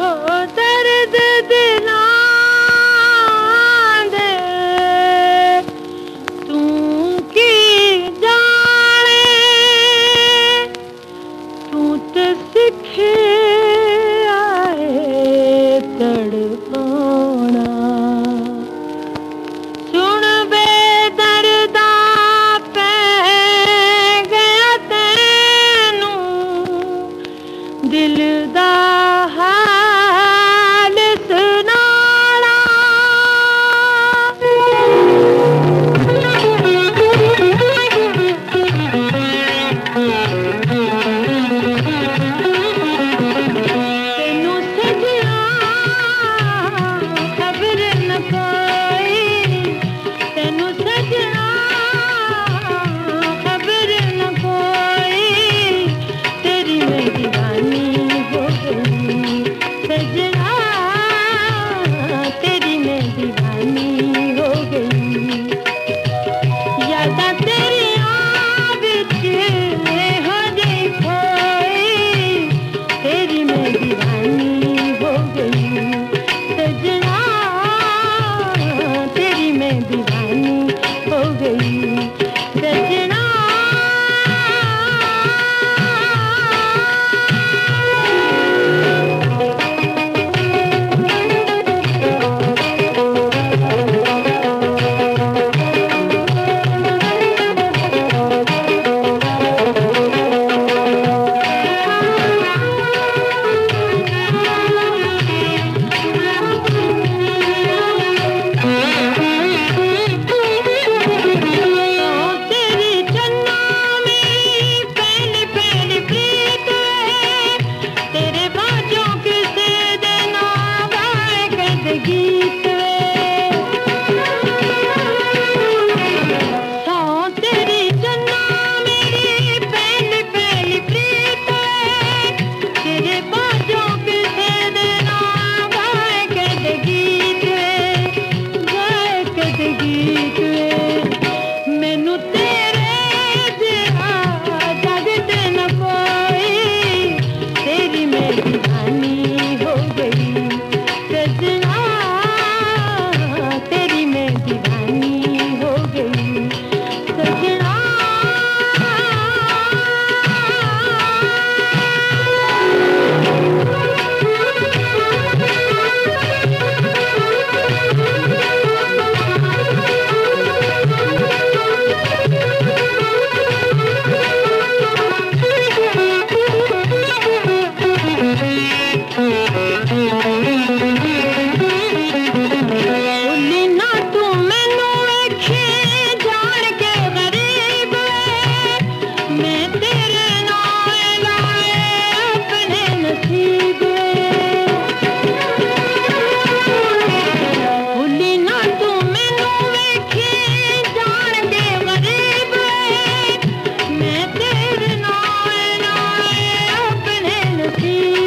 दिल की